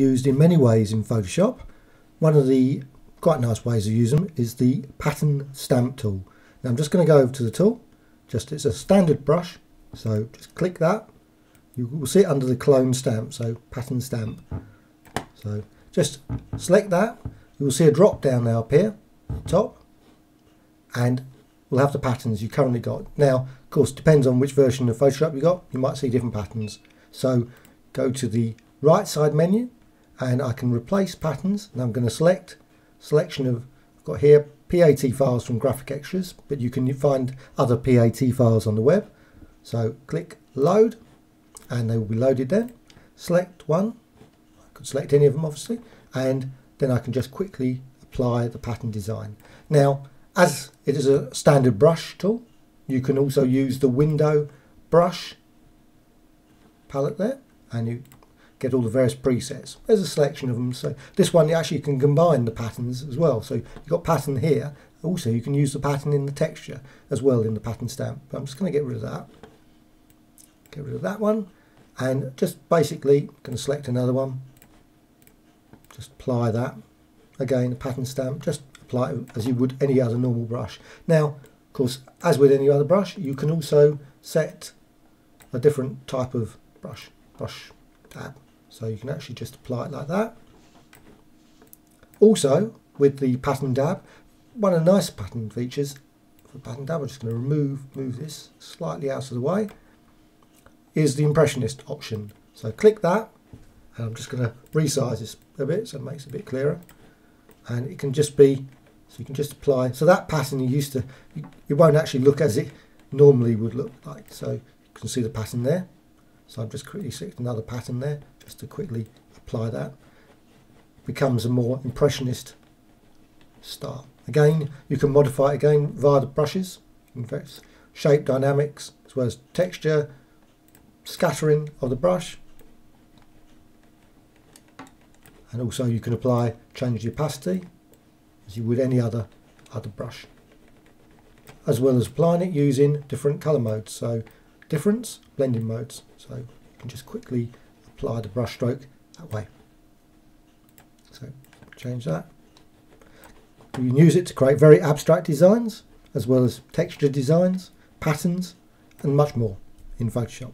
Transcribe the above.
used in many ways in Photoshop. One of the quite nice ways to use them is the pattern stamp tool. Now I'm just going to go over to the tool, just it's a standard brush, so just click that. You will see it under the clone stamp, so pattern stamp. So just select that. You will see a drop down now here, top, and we'll have the patterns you currently got. Now, of course, depends on which version of Photoshop you got. You might see different patterns. So go to the right side menu and I can replace patterns and I'm going to select selection of I've got here PAT files from Graphicxtras but you can find other PAT files on the web. So click load and they will be loaded then select one. I could select any of them obviously and then I can just quickly apply the pattern design. Now as it is a standard brush tool you can also use the window brush palette there and you get all the various presets. There's a selection of them. So this one you actually can combine the patterns as well. So you've got pattern here. Also you can use the pattern in the texture as well in the pattern stamp. But I'm just going to get rid of that. Get rid of that one and just basically going to select another one. Just apply that. Again, a pattern stamp. Just apply it as you would any other normal brush. Now, of course, as with any other brush, you can also set a different type of brush, brush tab. So you can actually just apply it like that. Also, with the pattern dab, one of the nice pattern features for pattern dab, I'm just going to remove move this slightly out of the way, is the impressionist option. So click that, and I'm just going to resize this a bit so it makes it a bit clearer. And it can just be, so you can just apply, so that pattern you used to, it won't actually look as it normally would look like. So you can see the pattern there. So I've just quickly selected another pattern there just to quickly apply that. Becomes a more impressionist style. Again, you can modify it again via the brushes. In fact, shape dynamics as well as texture, scattering of the brush. And also you can apply, change the opacity as you would any other other brush. As well as applying it using different colour modes. So difference, blending modes. So you can just quickly apply the brush stroke that way. So change that. You can use it to create very abstract designs as well as texture designs, patterns and much more in Photoshop.